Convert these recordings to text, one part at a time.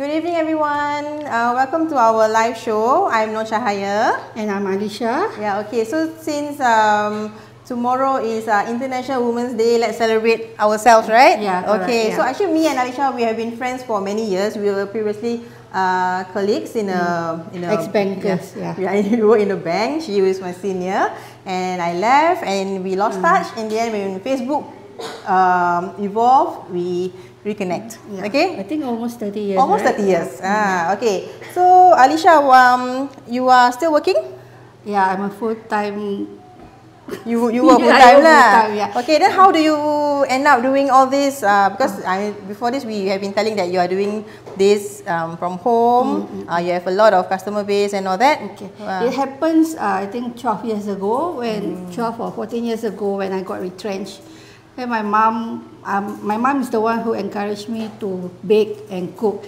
Good evening, everyone. Uh, welcome to our live show. I'm Nur Cahaya. And I'm Alisha. Yeah, okay. So since um, tomorrow is uh, International Women's Day, let's celebrate ourselves, right? Yeah, Okay. So yeah. actually, me and Alisha, we have been friends for many years. We were previously uh, colleagues in a in a Ex-bankers, yeah. Yeah, we were in a bank. She was my senior, and I left, and we lost touch. In the end, when Facebook um, evolved, we reconnect. Yeah. Okay. I think almost 30 years. Almost right? 30 years. Ah, okay. So, Alisha, um, you are still working? Yeah, I'm a full-time. You you were Yeah, full time work lah. yeah. Okay, then how do you end up doing all this? Uh, because I before this we have been telling that you are doing this um, from home. Uh, you have a lot of customer base and all that. Mm, Okay. Uh, It happens, uh, I think 12 years ago, when 12 or 14 years ago, when I got retrenched. And my mom, um, my mom is the one who encouraged me to bake and cook,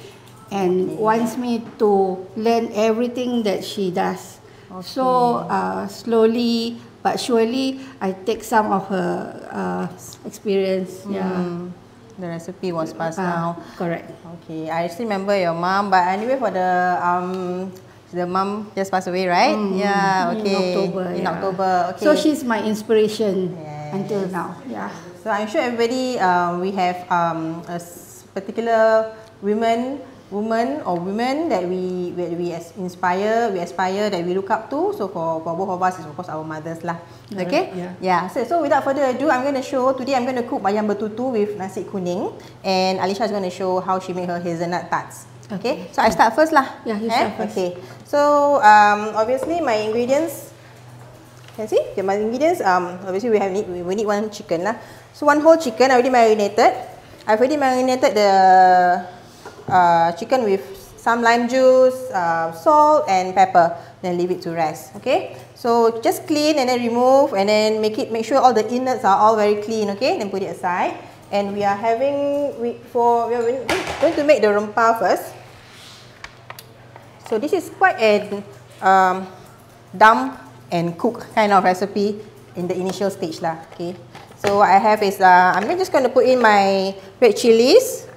and wants me to learn everything that she does. So uh, slowly but surely, I take some of her uh, experience. Yeah. mm, the recipe was passed Uh, down. correct. Okay, I still remember your mom, but anyway for the um the mom just passed away, right? yeah. Mm, In Okay. October. In yeah. October. Okay. So she's my inspiration Yes. until now. Yeah. So I'm sure everybody um, we have um, a particular women, woman or women that we we, we as- inspire, we aspire, that we look up to. So for, for both of us, is of course our mothers lah. Okay. yeah. Yeah. So, so without further ado, I'm going to show today. I'm going to cook bayam betutu with nasi kuning, and Alisha is going to show how she make her hazelnut tarts. Okay. So I start first lah. Yeah, you Eh? start first. Okay. So um, obviously my ingredients can see okay, my ingredients um obviously we have need we we need one chicken lah so one whole chicken I already marinated. I've already marinated the uh, chicken with some lime juice uh, salt and pepper. Then leave it to rest okay? So just clean and then remove and then make it make sure all the innards are all very clean okay? Then put it aside. And we are having we for we are going to make the rempah first. So this is quite an um, dump and cook kind of recipe in the initial stage lah. Okay. So what I have is uh, I'm just going to put in my red chilies,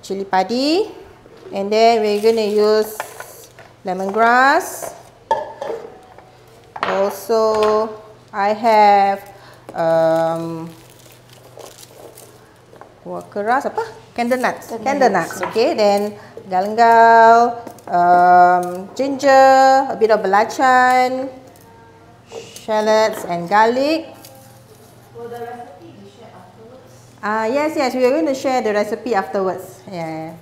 chili padi, and then we're going to use lemongrass. Also, I have um, buah keras apa? Candle nuts. Candle nuts. Okay. Then galangal, um, ginger, a bit of belacan, shallots and garlic. Ah yes yes we are going to share the recipe afterwards. Yeah.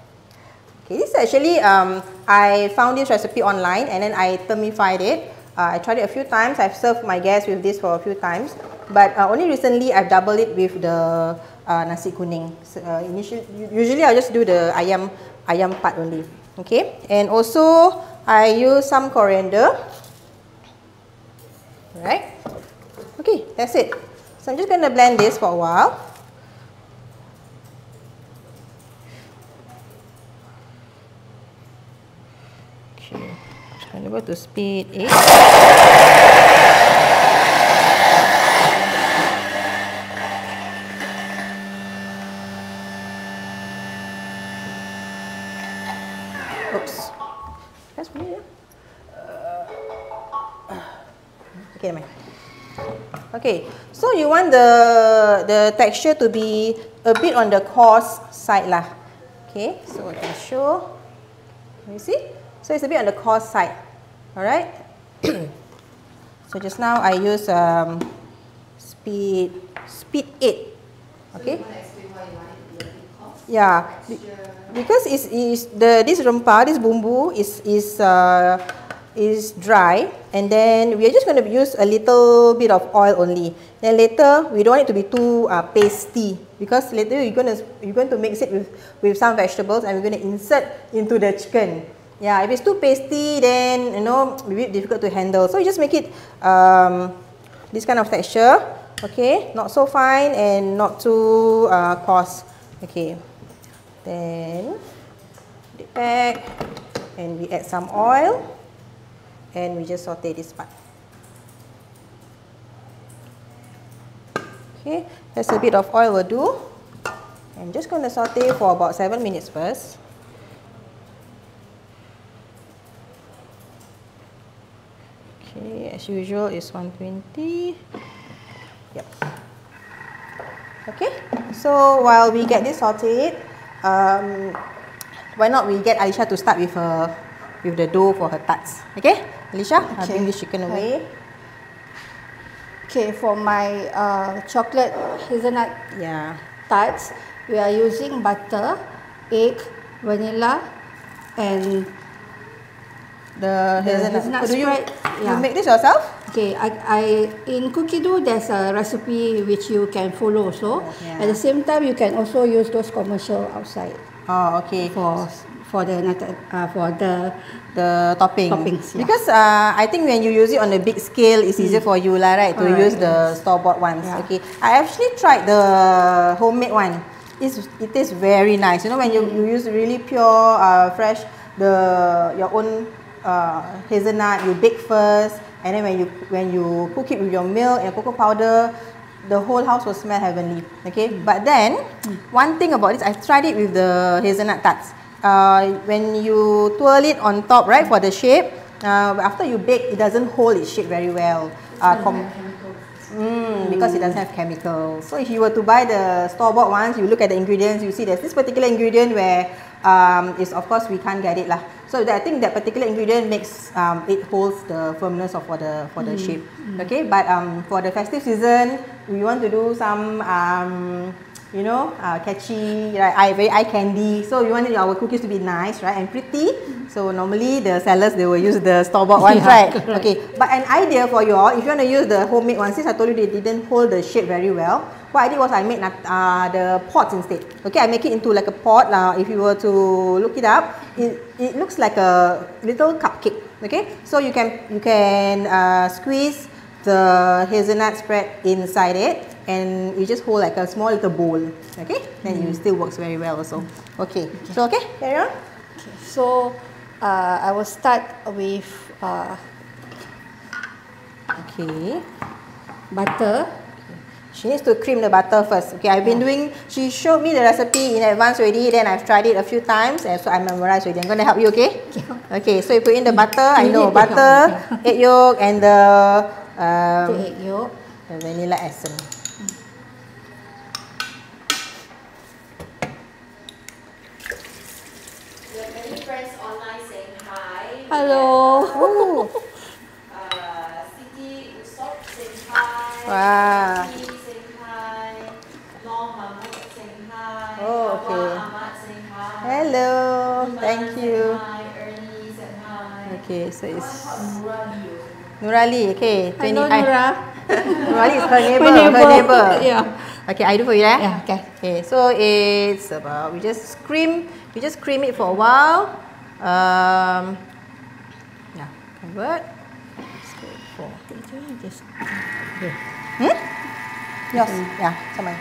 Okay, this is actually um, I found this recipe online and then I thermified it. Uh, I tried it a few times. I've served my guests with this for a few times, but uh, only recently I've doubled it with the uh, nasi kuning. So, uh, initially, usually I'll just do the ayam ayam part only. Okay, and also I use some coriander. Right. Okay, that's it. So I'm just going to blend this for a while. Okay, trying to go to speed 8. Oops. That's weird. Okay, you want the the texture to be a bit on the coarse side lah. Okay, so I can show. You see? So it's a bit on the coarse side. Alright? so just now I use um, speed speed 8. Okay? Yeah. Be- Because it's, is the this rempah, this bumbu is is uh, is dry and then we are just going to use a little bit of oil only. Then later we don't want it to be too uh, pasty because later you're to you're going to mix it with with some vegetables and we're to insert into the chicken. Yeah, if it's too pasty then you know maybe difficult to handle. So you just make it um, this kind of texture. Okay, not so fine and not too uh, coarse. Okay. Then dip back and we add some oil and we just saute this part. Okay, just a bit of oil will do. I'm just going to saute for about 7 minutes first. Okay, as usual, it's 120. Yep. Okay, so while we get this sauteed, um, why not we get Alicia to start with her, with the dough for her tarts. Okay, Alicia, okay. I'll bring this chicken away. Okay. Okay, for my uh, chocolate hazelnut Yeah. tarts, we are using butter, egg, vanilla, and The hazelnut. hazelnut So do you, spread, you yeah. make this yourself? Okay, I, I in Cookie Dough there's a recipe which you can follow also. Yeah. At the same time, you can also use those commercial outside Oh, okay. for for the uh, for the the topping. Toppings, yeah. Because uh, I think when you use it on a big scale, it's easier for you lah, right? To use the store bought ones. Yeah. Okay. I actually tried the homemade one. It's, it tastes very nice. You know when you, you use really pure, uh, fresh, the your own uh, hazelnut, you bake first, and then when you when you cook it with your milk and cocoa powder, the whole house will smell heavenly. Okay. But then one thing about this, I tried it with the hazelnut tarts uh, when you twirl it on top, right, for the shape, uh, after you bake, it doesn't hold its shape very well. Uh, Mm, because it doesn't have chemicals. So if you were to buy the store-bought ones, you look at the ingredients, you see there's this particular ingredient where um, is of course we can't get it lah. So that, I think that particular ingredient makes um, it holds the firmness of for the for the shape. Okay, but um, for the festive season, we want to do some um, you know, uh, catchy, right? Eye, very eye candy. So we wanted our cookies to be nice, right, and pretty. So normally the sellers they will use the store bought ones, Yeah, right? correct. Okay. But an idea for you all, if you want to use the homemade ones, since I told you they didn't hold the shape very well, what I did was I made uh, the pots instead. Okay, I make it into like a pot. Uh, if you were to look it up, it, it looks like a little cupcake. Okay, so you can you can uh, squeeze the hazelnut spread inside it and you just hold like a small little bowl okay? Then it still works very well also. Okay so okay carry on. Okay, so uh, I will start with uh, okay. butter. she needs to cream the butter first. Okay I've been doing she showed me the recipe in advance already then I've tried it a few times and so I memorized already. I'm going to help you okay? Okay so you put in the butter I know need to help, butter egg yolk and the um, The egg yolk. the vanilla essence We have many friends online saying hi. Hello. oh Uh, Siti Usop saying hi. Wow. Siti saying hi. Norm Mahmud saying hi. Oh, okay. Hawa Ahmad saying hi. hello thank saying you Hi. Ernie said hi. okay so it's? Nurali, okay. Hello, 20 I- Nura. Nurali is her neighbor. My Her neighbor. neighbor. Yeah. Okay, I do for you, eh? Yeah, okay. Okay, so it's about, we just cream, we just cream it for a while. Um, yeah, convert. Straight for. Just Hmm? Yours? Yeah, sama.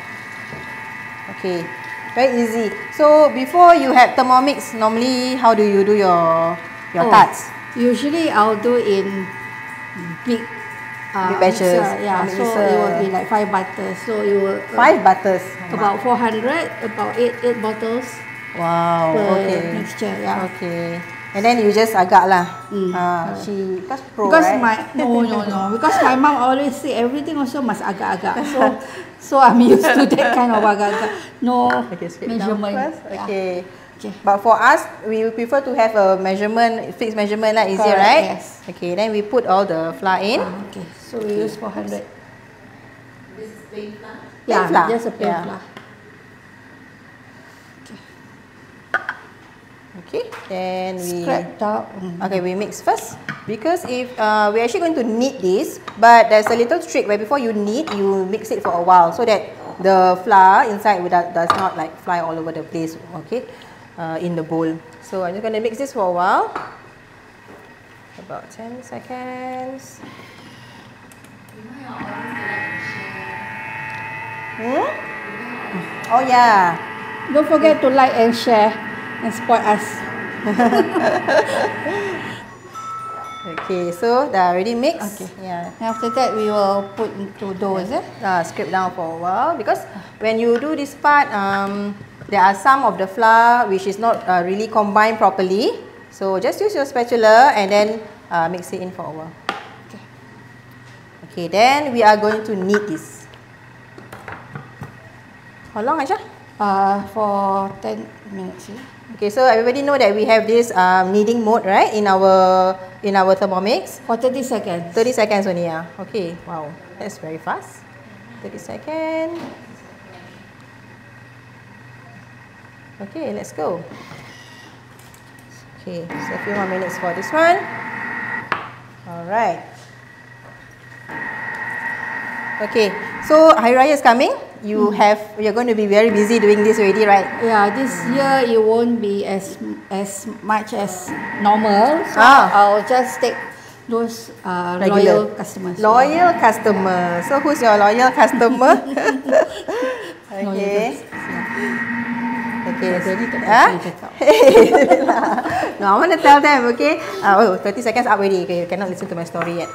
Okay, very easy. So before you have Thermomix, normally how do you do your your Oh, tarts? Usually I'll do in big uh, Big batches. mixer, Yeah, Oh, so mixer. it will be like five butters. So you will uh, Five butters. about 400, about eight eight bottles Wow. per okay. mixture. Yeah. Okay. And then you just agak lah. Mm. Ah, she because pro Because right? my no no no because my mom always say everything also must agak-agak. So so I'm used to that kind of agak-agak. No okay, measurement. first. Yeah. Okay. Okay. But for us, we prefer to have a measurement, fixed measurement lah, easier, Correct, right? yes. Okay, then we put all the flour in. Ah, okay. So we use 400. This is plain flour. Yeah, flour. just a plain Yeah. flour. Okay, then we. Scrap top. Mm. Okay, we mix first because if uh, we're actually going to knead this, but there's a little trick where before you knead, you mix it for a while so that the flour inside without, does not like fly all over the place. Okay, uh, in the bowl. So I'm just going to mix this for a while, about 10 seconds. Hmm? Oh yeah. Don't forget to like and share and support us. Okay, so dah already mixed. Okay. Yeah. And after that, we will put into dough, is it? uh, scrape down for a while because when you do this part, um, there are some of the flour which is not uh, really combined properly. So just use your spatula and then uh, mix it in for a while. Okay. Okay, then we are going to knead this. How long, Aisha? Uh, for 10 minutes. Yeah. Okay, so everybody know that we have this um, kneading mode, right, in our in our Thermomix. For 30 seconds. 30 seconds only, yeah. Okay, wow, that's very fast. 30 seconds. Okay, let's go. Okay, so a few more minutes for this one. Alright. Okay, so Hari Raya is coming. You have, you're going to be very busy doing this already, right? Yeah, this year it won't be as as much as normal. So Ah. I'll just take those uh, Regular. loyal customers. Loyal customer. So who's your loyal customer? Loyal okay. Okay. Jadi tak boleh cakap. no, I want to tell them, okay? Uh, oh, 30 seconds up already. Okay, you cannot listen to my story yet.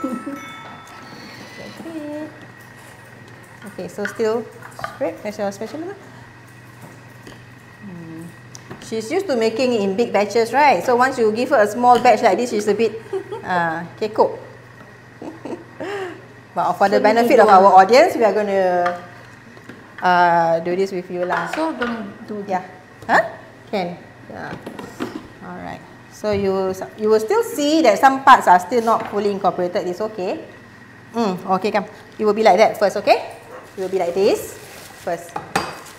okay. Okay, so still straight. That's your spatula. Hmm. She's used to making in big batches, right? So once you give her a small batch like this, she's a bit uh, kekok. But for the So benefit of our audience, we are going to uh, do this with you lah. So gonna do Yeah. Huh? Can. Yeah. Alright. So you you will still see that some parts are still not fully incorporated. It's okay. Mm, okay, come. You will be like that first, okay? You will be like this first.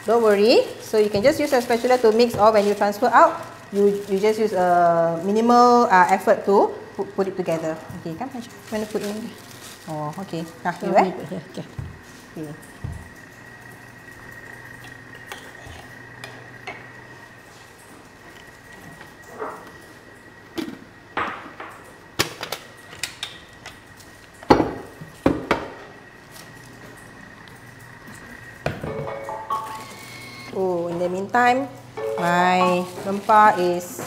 Don't worry. So you can just use a spatula to mix or when you transfer out, you you just use a minimal uh, effort to put, put it together. Okay, come. You want to put in? Oh, okay. Nah, you eh? Okay. Okay. Meantime, my rempah is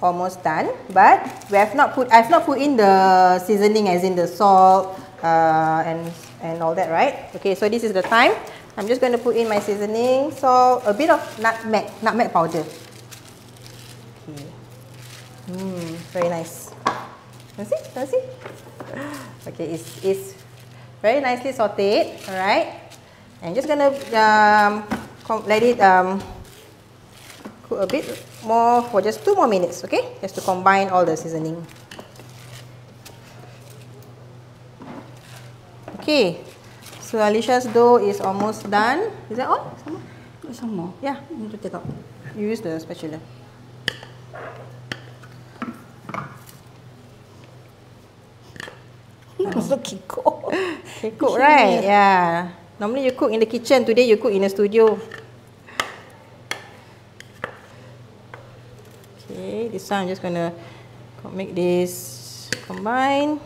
almost done. But we have not put, I've not put in the seasoning, as in the salt uh, and and all that, right? Okay, so this is the time. I'm just going to put in my seasoning, salt, a bit of nutmeg, nutmeg powder. Okay. Hmm, very nice. Can see? Can see? Okay, it's it's very nicely sautéed. All right. And just gonna um, let it um, cook a bit more for just two more minutes, okay? Just to combine all the seasoning. Okay, so Alicia's dough is almost done. Is that all? Some more? Some more. Yeah, Need to take out. you use the spatula. Also kiko. Cook right? Yeah. Normally you cook in the kitchen. Today you cook in the studio. Okay, this one I'm just gonna make this combine.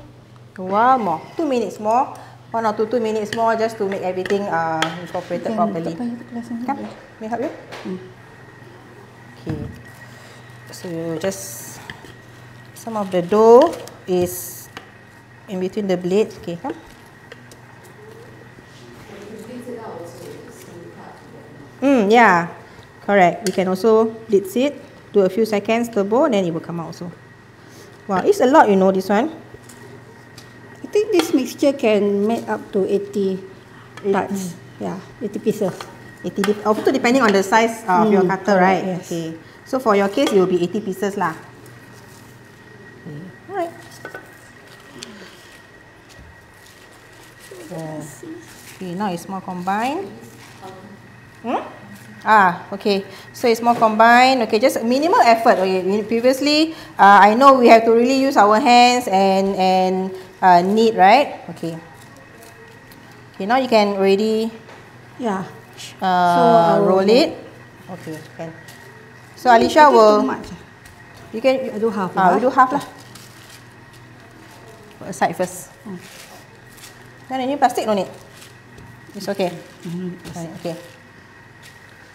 While more, two minutes more, one or two two minutes more, just to make everything uh, incorporated Can properly. Come, may I help you? Hmm. Okay. So you just some of the dough is in between the blades. Okay, come. Mm, yeah, correct. We can also blitz it, do a few seconds turbo, and then it will come out also. Wow, it's a lot, you know, this one. I think this mixture can make up to 80 tarts. Yeah, 80 pieces. 80, dep- also depending on the size of your Mm, cutter, right? yes. Okay. So for your case, it will be 80 pieces lah. Okay. Alright. Oh. Okay, now it's more combined. Hmm? Ah, okay. So it's more combined. Okay, just minimal effort. Okay, previously, uh, I know we have to really use our hands and and uh, knead, right? Okay. Okay, now you can already Yeah. uh, So, I will roll it. Okay, can. So Alicia I think will. Much. You can. I do half. Ah, we do half lah. Put aside first. Hmm. Then any plastic no need. It's okay. Mhm. Right, okay.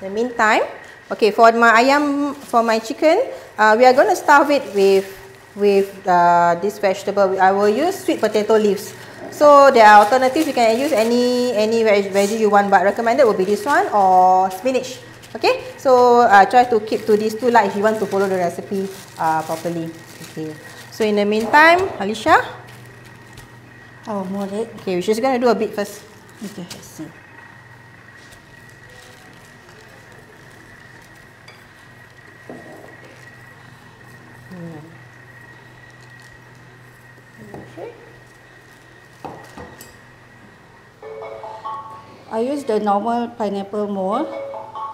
The meantime, okay for my ayam, for my chicken, uh, we are going to stuff it with with uh, this vegetable. I will use sweet potato leaves. So there are alternatives. You can use any any veg, veggie you want, but recommended will be this one or spinach. Okay, so uh, try to keep to these two lah if you want to follow the recipe uh, properly. Okay. So in the meantime, Alicia, Oh, more it. Okay, we're just gonna do a bit first. Okay. Let's see. I use the normal pineapple mold.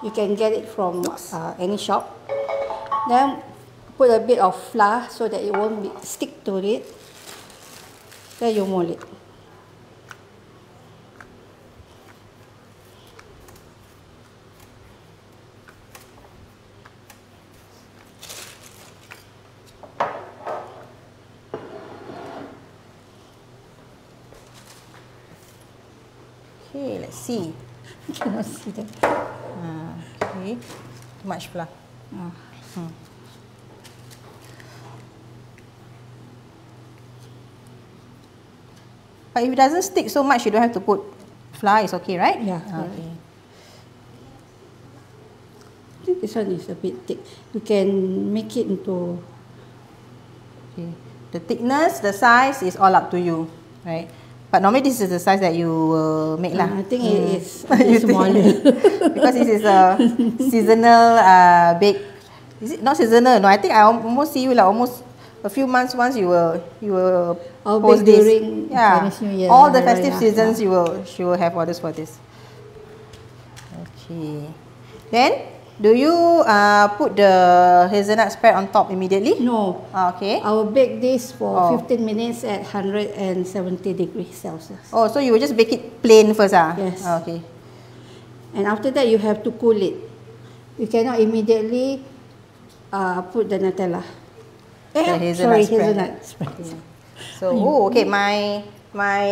You can get it from uh, any shop. Then put a bit of flour so that it won't be, stick to it. Then you mold it. Okay, let's see. Cannot see that. Ah, okay, much flour. Ah. But if it doesn't stick so much, you don't have to put flour. It's okay, right? Yeah, Ah. Okay. I think this one is a bit thick. You can make it into Okay. The thickness, the size is all up to you, right? But normally this is the size that you will make lah. I think it is a You smaller. because this is a seasonal uh, bake. Is it not seasonal? No, I think I al- almost see you like almost a few months once you will you will I'll post bake this. during yeah. New Year, All the festive Raya, seasons yeah. you will she will have orders for this. Okay. Then do you uh, put the hazelnut spread on top immediately? no. Ah, okay. I will bake this for Oh. 15 minutes at 170 degrees Celsius. Oh, so you will just bake it plain first ah? Yes. Ah, okay. And after that, you have to cool it. You cannot immediately uh, put the Nutella. The Eh, hazelnut sorry, spread. hazelnut spread. So, oh, okay, my my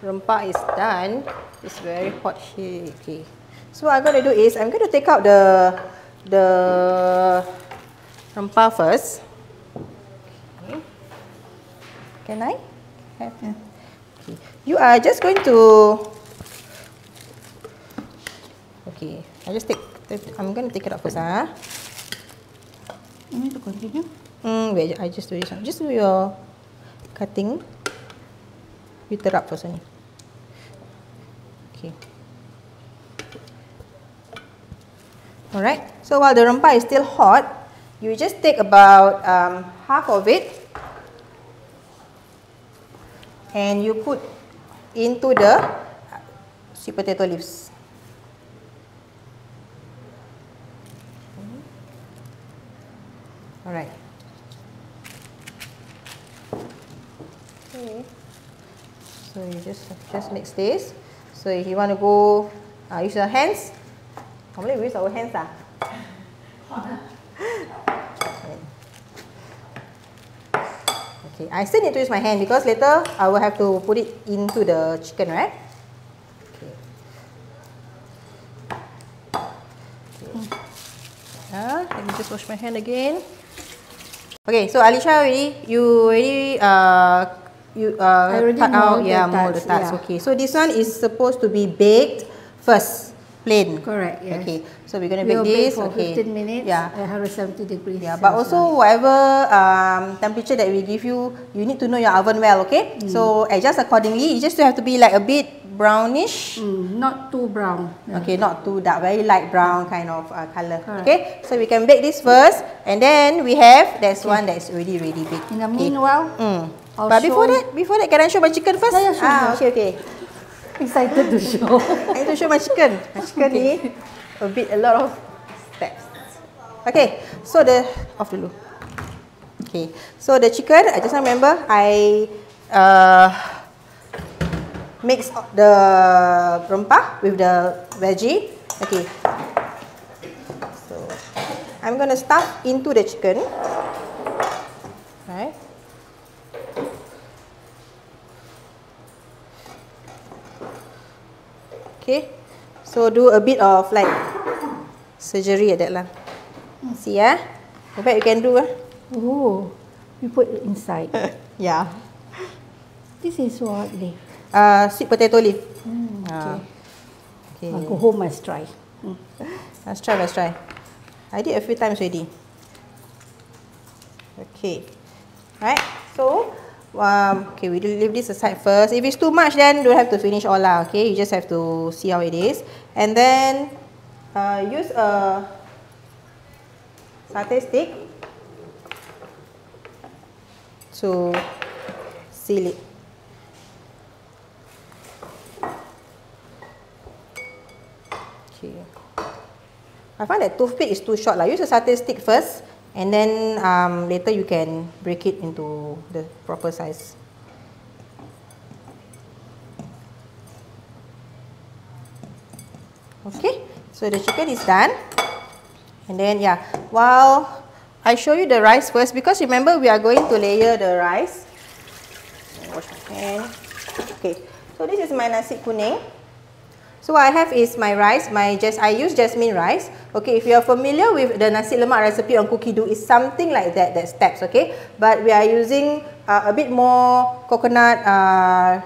rempah is done. It's very hot here. Okay. So what I'm going to do is I'm going to take out the the rempah first. Okay. Can I? Have? Yeah. Okay. You are just going to. Okay. I just take. I'm going to take it out first, ah. You need to continue? Hmm, wait, I just do this one. Just do your cutting. You terap first ni. Alright. So while the rempah is still hot, you just take about um, half of it and you put into the sweet potato leaves. Alright. Okay. So you just just mix this. So if you want to go, uh, use your hands. Normally we use our hands ah. Okay, I still need to use my hand because later I will have to put it into the chicken, right? Okay. Okay. Ah, let me just wash my hand again. Okay, so Alisha already, you already uh, you uh, I already cut out, yeah, mold the tarts, tarts. yeah. Okay, so this one is supposed to be baked first, plain. Correct, yes. Okay, so we're gonna We'll bake bake this. for okay. 15 minutes Yeah. at 170 degrees. Yeah, but also whatever um, temperature that we give you, you need to know your oven well, okay? Mm. So adjust accordingly. It just have to be like a bit brownish. Mm, not too brown. Yeah. Okay, not too dark, very light brown kind of uh, color. Correct. Okay, so we can bake this first, and then we have there's one that is already ready baked. In the Okay. meanwhile, Mm. I'll but before that, before that, can I show my chicken first? Yeah, yeah, sure, Ah, okay, okay. Excited to show. I need to show my chicken. My chicken ni a bit a lot of steps. Okay, so the off dulu. Okay, so the chicken. I just remember I uh, mix the rempah with the veggie. Okay, so I'm gonna stuff into the chicken. Right. Okay, so do a bit of like surgery at that lah. See ya. Go back you can do ah. oh, you put it inside. Yeah. this is what leaf. Uh, sweet potato leaf. Mm, okay. Ah, okay. I'll go home must try. Mm. Let's try, let's try. I did a few times already. Okay. Right. So, um, okay, we leave this aside first. If it's too much, then don't have to finish all lah. Okay, you just have to see how it is. And then uh, use a satay stick to seal it. Okay. I find that toothpick is too short. Like use a satay stick first, and then um, later you can break it into the proper size. Okay, so the chicken is done. And then yeah, while I show you the rice first, because remember we are going to layer the rice. Wash my hand. Okay, so this is my nasi kuning. So what I have is my rice, my just I use jasmine rice. Okay, if you are familiar with the nasi lemak recipe on Cookidoo, it's something like that, that steps, okay? But we are using uh, a bit more coconut uh,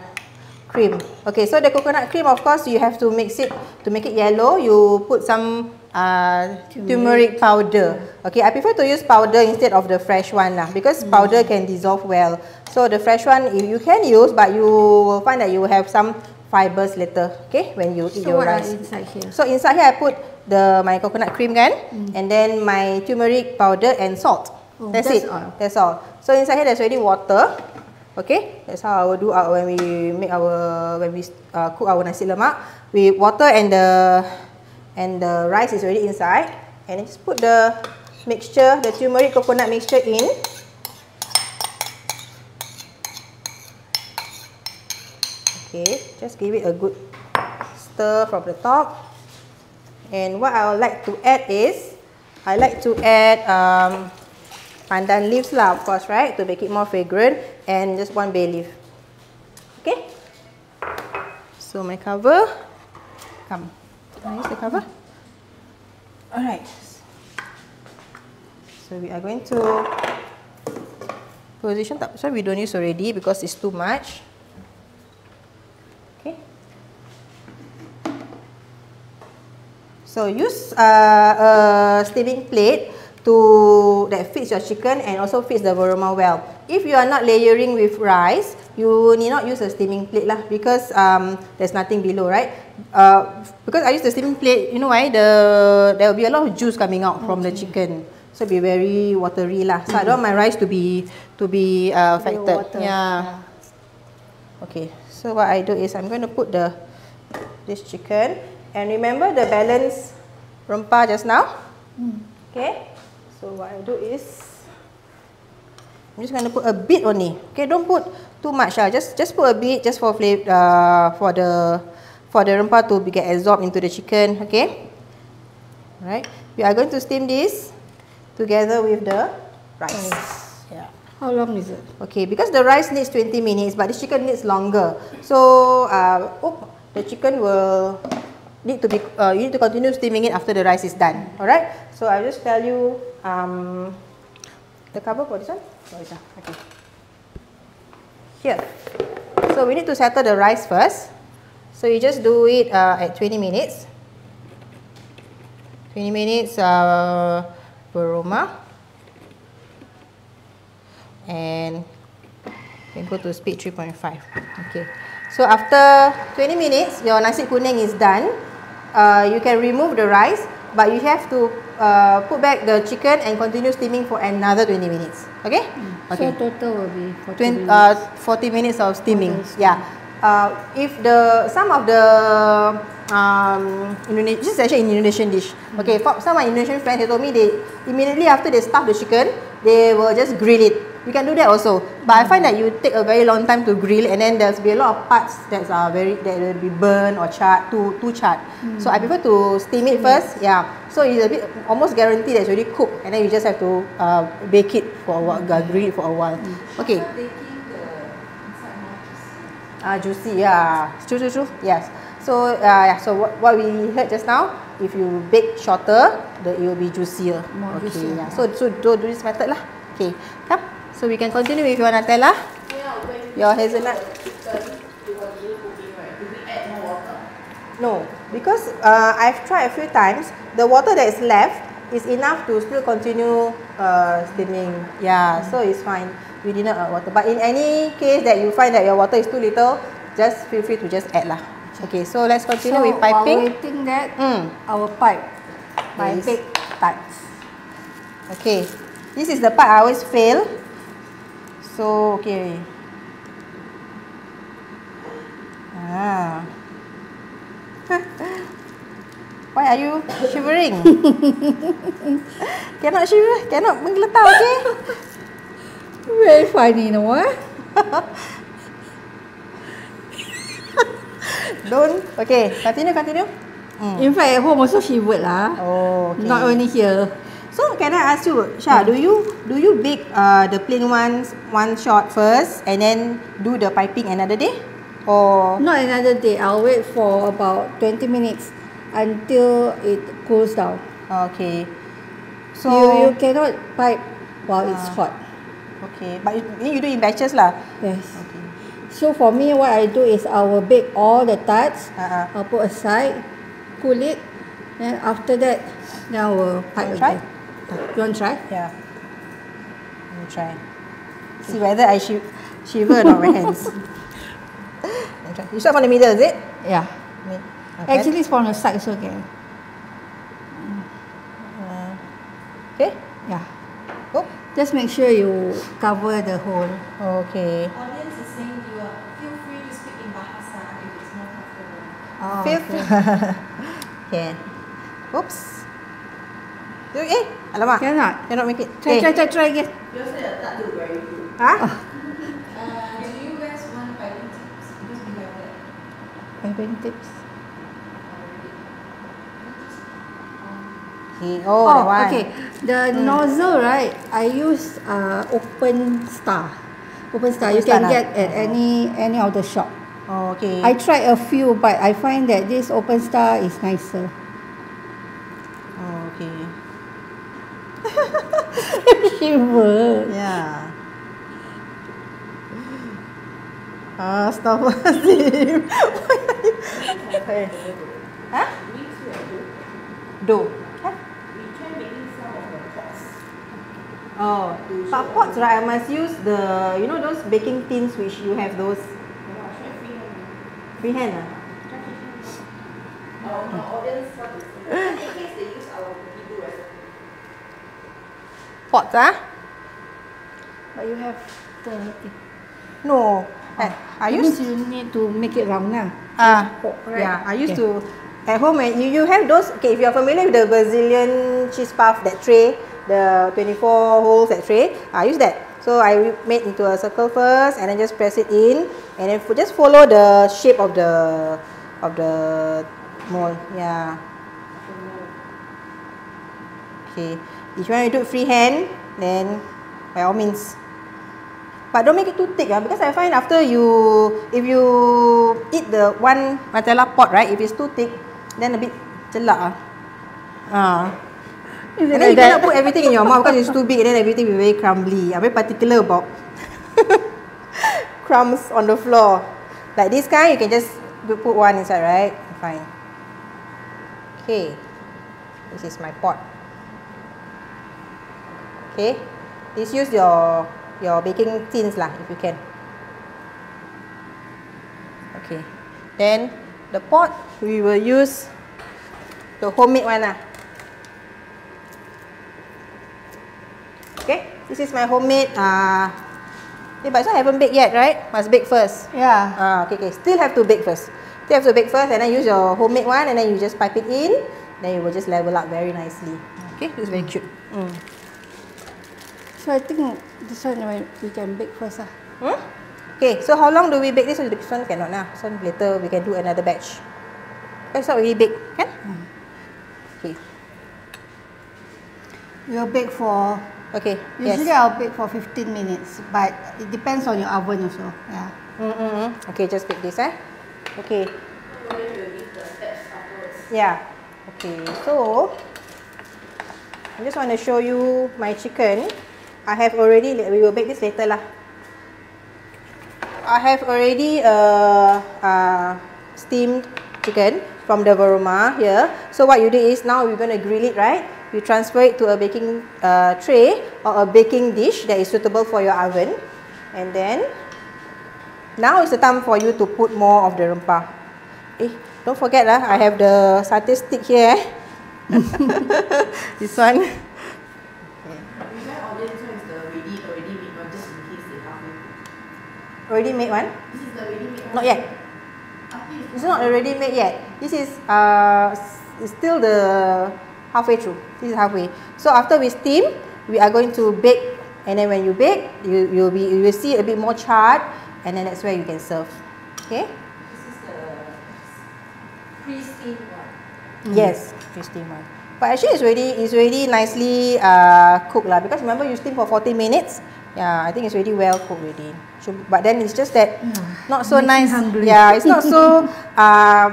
cream. Okay, so the coconut cream, of course, you have to mix it, to make it yellow, you put some uh, turmeric powder. Okay, I prefer to use powder instead of the fresh one lah, because mm. powder can dissolve well. So the fresh one, you can use, but you will find that you have some fibers later, okay, when you eat so your what rice. Are inside here? So inside here I put the my coconut cream kan, mm. and then my turmeric powder and salt. Oh, that's, that's it. all. That's all. So inside here there's already water. Okay, that's how I will do our, when we make our when we uh, cook our nasi lemak. We water and the and the rice is already inside, and then just put the mixture, the turmeric coconut mixture in. Okay, just give it a good stir from the top. And what I would like to add is, I like to add um, pandan leaves lah, of course, right? To make it more fragrant. And just one bay leaf. Okay? So my cover, come. Can I use the cover? Alright. So we are going to position, so we don't use already because it's too much. So use uh, a steaming plate to that fits your chicken and also fits the aroma well. If you are not layering with rice, you need not use a steaming plate lah because um, there's nothing below, right? Uh, because I use the steaming plate, you know why? The there will be a lot of juice coming out from okay. the chicken, so be very watery lah. So. I don't want my rice to be to be uh, affected. Yeah. yeah. Okay. So what I do is I'm going to put the this chicken and remember the balance rempah just now. Mm. Okay. So what I do is I'm just going to put a bit only. Okay, don't put too much lah. Just just put a bit just for flavor uh, for the for the rempah to get absorbed into the chicken. Okay. Right. We are going to steam this together with the rice. Yeah. How long is it? Okay, because the rice needs 20 minutes, but the chicken needs longer. So, uh, oh, the chicken will need to be. Uh, you need to continue steaming it after the rice is done. Alright. So I will just tell you um, the cover for this one? Oh, this one. Okay. Here. So we need to settle the rice first. So you just do it uh, at 20 minutes. 20 minutes uh, aroma. And then go to speed 3.5. Okay. So after 20 minutes, your nasi kuning is done. Uh, you can remove the rice, but you have to uh, put back the chicken and continue steaming for another 20 minutes. Okay? Mm. Okay. So total will be 40 20, minutes. Uh, 40 minutes of steaming. Yeah. Uh, if the some of the um, Indonesian, this is actually an Indonesian dish. Mm. Okay, for some of my Indonesian friends, they told me they immediately after they stuff the chicken, they will just grill it. You can do that also. But I find that you take a very long time to grill and then there's be a lot of parts that are very that will be burned or charred, too too charred. Mm. So I prefer to steam it first. Yeah. So it's a bit almost guaranteed that it's already cooked and then you just have to uh, bake it for a while, mm. grill it for a while. Mm. Okay. Ah, uh, juicy. Yeah. True, true, true. Yes. So uh, yeah. So what, what we heard just now, if you bake shorter, the it will be juicier. More okay. juicier. Yeah. So so do, do this method lah. Okay. Come. So we can continue with your Nutella. Your hazelnut. No, because uh, I've tried a few times. The water that is left, is enough to still continue uh, steaming. Yeah, so it's fine. We did not add water. But in any case that you find that your water is too little, just feel free to just add lah. Okay, so let's continue so with piping. waiting that, Mm. our pipe, my Yes. big tights. Okay, this is the part I always fail. So okay. Ah. Why are you shivering? cannot shiver, cannot menggeletar, okay? Very funny, no? Eh? Don't. Okay, continue, continue. Mm. In fact, at home also shivered lah. Oh, okay. Not only here. So can I ask you, Shah, do you do you bake uh, the plain ones one shot first and then do the piping another day? Or Not another day. I'll wait for about 20 minutes until it cools down. okay. So you, you cannot pipe while it's Ah. hot. okay, but you, you do in batches lah. Yes. Okay. So for me, what I do is I will bake all the tarts. Uh-uh. I'll put aside, cool it. Then after that, then I will pipe again. You want to try? Yeah. Let me try. See whether I shi- shiver or not my hands. Let me try. You start from the middle, is it? Yeah. Okay. Actually, it's from the side, so okay. Uh, okay. Yeah. Oh. Just make sure you cover the whole. Okay. Audience is saying you are feel free to speak in Bahasa if it's more comfortable. Oh, Fifth. okay. okay. Oops. Eh, alamak. Cannot. Cannot make it. Try, Eh. try, try, try again. You also tak do very good. Ha? Uh, do you guys want piping tips? Because we have that Piping tips. Okay. Oh, that one. okay. The nozzle, right? I use uh, open star. Open star. you Open can star get lah. at any any of the shop. Oh, okay. I tried a few, but I find that this open star is nicer. Oh, okay. Shiver. Yeah. Astaghfirullahaladzim. Huh? Dough. Huh? Oh, but pots right, I must use the, you know those baking tins which you have those freehand ah? Pots ah? But you have the. No. I, I That used means you need to make it round now. Ah, right? yeah. I used Okay. to at home when you, you have those. Okay, if you are familiar with the Brazilian cheese puff, that tray, the 24 holes that tray, I use that. So I made into a circle first, and then just press it in, and then just follow the shape of the of the mold. Yeah. Okay. If you want to do it freehand, then by all means. But don't make it too thick ah, because I find after you, if you eat the one Nutella pot, right? If it's too thick, then a bit jelak ah. Ah. Is And then you cannot put everything in your mouth because it's too big and then everything will be very crumbly. I'm very particular about crumbs on the floor. Like this kind, you can just put one inside, right? Fine. Okay. This is my pot. Okay. Please use your your baking tins lah if you can. Okay. Then the pot we will use the homemade one lah. Okay, this is my homemade. Uh, eh, but so I haven't baked yet, right? Must bake first. Yeah. Ah, okay, okay. Still have to bake first. Still have to bake first, and then use your homemade one, and then you just pipe it in. Then you will just level up very nicely. Okay, this is very cute. Mm. So I think this one we- we can bake first ah. Hmm? Okay, so how long do we bake this? This one cannot lah. One later we can do another batch. It's not really bake, kan? Okay. We'll bake for. Okay. Usually yes. I'll bake for 15 minutes, but it depends on your oven also. Yeah. Mm-mm. Okay, just bake this eh. Okay. Yeah. Okay, so I just want to show you my chicken. I have already, we will bake this later lah. I have already uh, uh, steamed chicken from the Varoma here. So what you do is now we're going to grill it, right? you transfer it to a baking uh, tray or a baking dish that is suitable for your oven. And then, now is the time for you to put more of the rempah. Eh, don't forget lah, I have the satay stick here. Eh. this one. We buy audience, this one is the ready, already made one, just in case they halfway cooked. Already made one? This is the ready made one. Not yet. You It's not already made yet. This is uh, still the halfway through. This is halfway. So after we steam, we are going to bake. And then when you bake, you you'll be you will see a bit more charred, and then that's where you can serve. Okay? This is the pre-steamed one. Yes, you steam one. But actually, it's already it's already nicely uh, cooked lah. Because remember, you steam for 40 minutes. Yeah, I think it's already well cooked already. So, but then it's just that not so Makes me nice. hungry. Yeah, it's not so uh,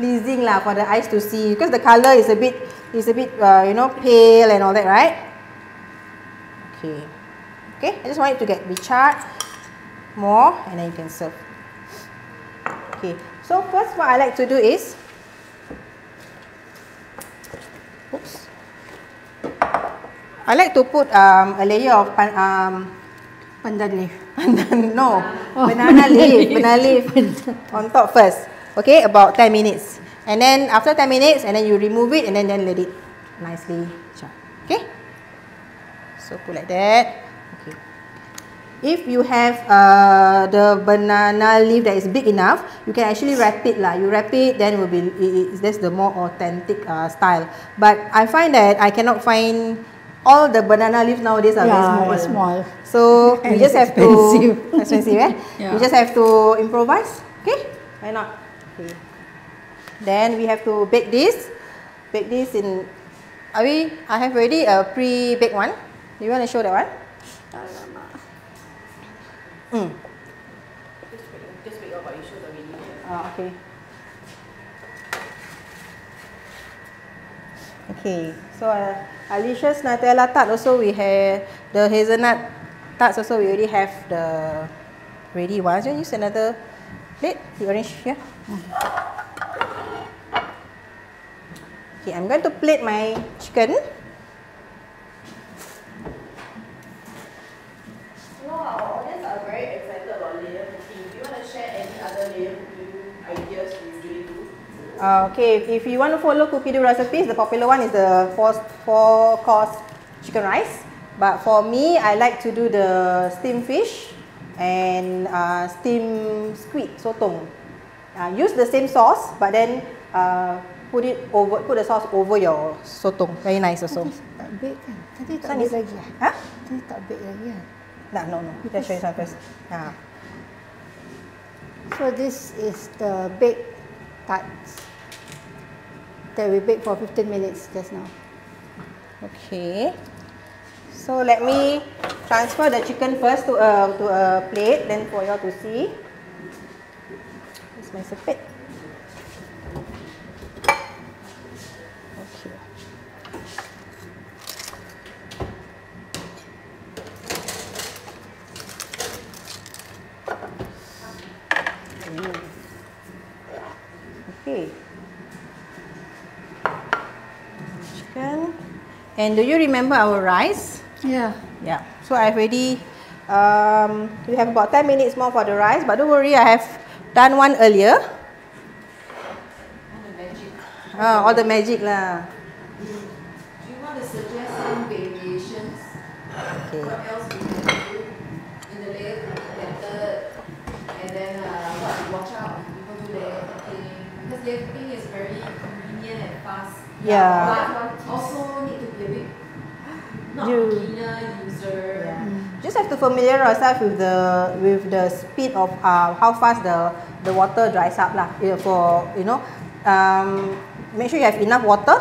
pleasing lah for the eyes to see because the color is a bit is a bit uh, you know pale and all that, right? Okay, okay. I just want it to get be charred more, and then you can serve. Okay. So first, what I like to do is Oops. I like to put um, a layer of pan, um, Pandan leaf. No banana leaf, banana leaf on top first. Okay, about 10 minutes. And then after 10 minutes, and then you remove it and then, then let it nicely char. Okay? So put like that. Okay. If you have uh, the banana leaf that is big enough, you can actually wrap it lah. You wrap it, then it will be it, it, that's the more authentic uh, style. But I find that I cannot find all the banana leaves nowadays are Yeah, very small. small. So we And just have expensive. to expensive, eh? Yeah. We just have to improvise. Okay? Why not? Okay. Then we have to bake this. Bake this in. Are we? I have already a pre-baked one. You want to show that one? Mm. Just just you show made. Ah, okay. Okay, so uh, Alicia's Nutella tart also we have the hazelnut tarts also we already have the ready ones. You use another plate? You arrange here. Okay, I'm going to plate my chicken. You know, our audience are very excited about layer cooking. Do you want to share any other layer cooking ideas you usually do? Uh, okay, if, you want to follow Kupidu recipes, the popular one is the four, four course chicken rice. But for me, I like to do the steamed fish and uh, steamed squid, sotong. Uh, use the same sauce, but then uh, put it over, put the sauce over your sotong. Very nice also. Tadi tak bake kan? Tadi tak bake lagi ah? Huh? Tadi tak bake lagi ah? No, no, no. Let's show you some first. Ah. So this is the baked tarts that we baked for 15 minutes just now. Okay. So let me transfer the chicken first to a to a plate, then for you all to see. This my sepet. And do you remember our rice? Yeah. Yeah. So I've already, um, we have about 10 minutes more for the rice, but don't worry, I have done one earlier. On the magic. Ah, all the magic lah. Do you want to suggest some variations? Okay. What else we can do in the layer cooking method? And then uh, what to watch out when people do layer cooking? Because layer cooking is very convenient and fast. Yeah. But You-. Yeah. Just have to familiarize yourself with the with the speed of uh, how fast the the water dries up lah. For you know, um, make sure you have enough water.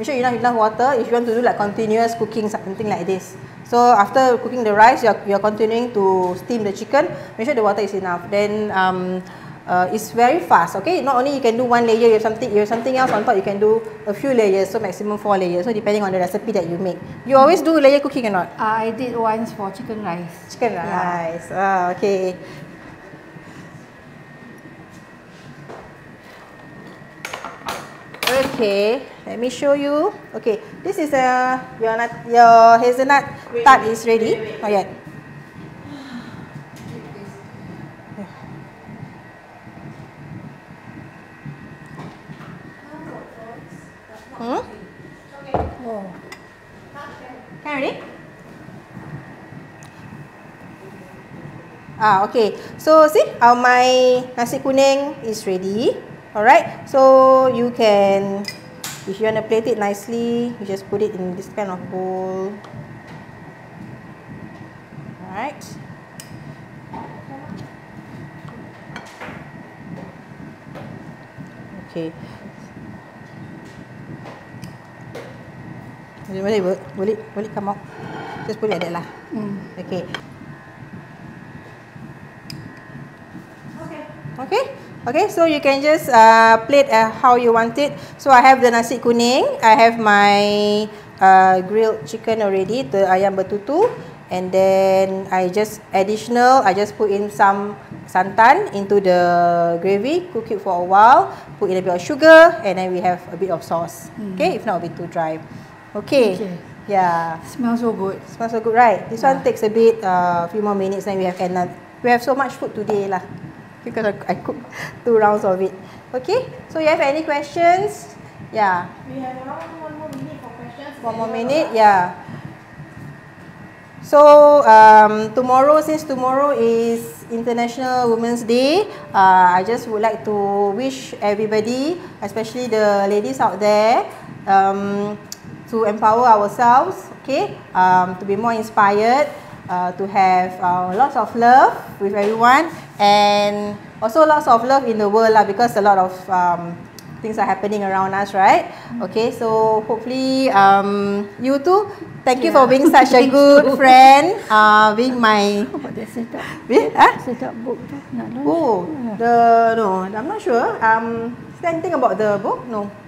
Make sure you have enough water if you want to do like continuous cooking something like this. So after cooking the rice, you're you're continuing to steam the chicken. Make sure the water is enough. Then um, uh, it's very fast. Okay, not only you can do one layer, you have something, you have something else on top. You can do a few layers, so maximum four layers. So depending on the recipe that you make. You always do layer cooking or not? Uh, I did once for chicken rice. Chicken Yeah. rice. Ah, okay. Okay, let me show you. Okay, this is a your nut, your hazelnut tart is ready. Not yet. Hmm? Oh. Can ready? Ah, okay. So see, how my nasi kuning is ready. Alright. So you can, if you want to plate it nicely, you just put it in this kind of bowl. Alright. Okay. Boleh, boleh, boleh, boleh come out. Just put like that lah. Mm. Okay. Okay. Okay, so you can just uh, plate uh, how you want it. So I have the nasi kuning. I have my uh, grilled chicken already, the ayam betutu. And then I just additional, I just put in some santan into the gravy, cook it for a while, put in a bit of sugar, and then we have a bit of sauce. Okay, if not it'll be too dry. Okay. Okay. Yeah. Smells so good. Smells so good, right? This one takes a bit, a uh, few more minutes, then we have another. We have so much food today lah. Because I, I cooked two rounds of it. Okay, so you have any questions? Yeah. We have around one more minute for questions. One more minute, yeah. So um, tomorrow, since tomorrow is International Women's Day, uh, I just would like to wish everybody, especially the ladies out there, um, to empower ourselves, okay, um, to be more inspired, uh, to have uh, lots of love with everyone, and also lots of love in the world lah, because a lot of um, things are happening around us, right? Okay, so hopefully um, you too. Thank you for being such a good friend, uh, being my. How about the setup? Huh? Setup book tu nak launch? Oh, Yeah. the no, I'm not sure. Um, is there anything about the book? No.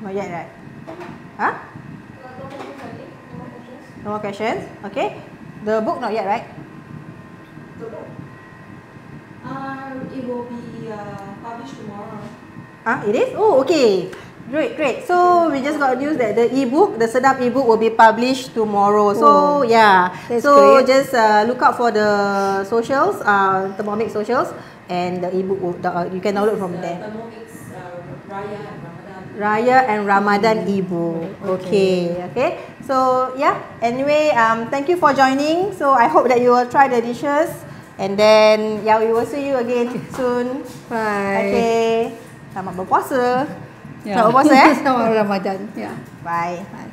Not yet, right? Huh? No more questions. Okay. The book not yet, right? Uh, it will be uh, published tomorrow. Ah, it is? Oh, okay. Great, great. So we just got news that the e-book, the Sedap e-book will be published tomorrow. So Oh, yeah. that's so great. just uh, look out for the socials, uh, Thermomix socials, and the e-book. will- The, uh, you can download from uh, there. Thermomix, uh, Raya. Raya and Ramadan e-book. Okay, okay. So yeah. Anyway, um, thank you for joining. So I hope that you will try the dishes, and then yeah, we will see you again soon. Bye. Okay. Selamat berpuasa. Yeah. Selamat berpuasa eh. Selamat Ramadan. Yeah. Bye. Bye.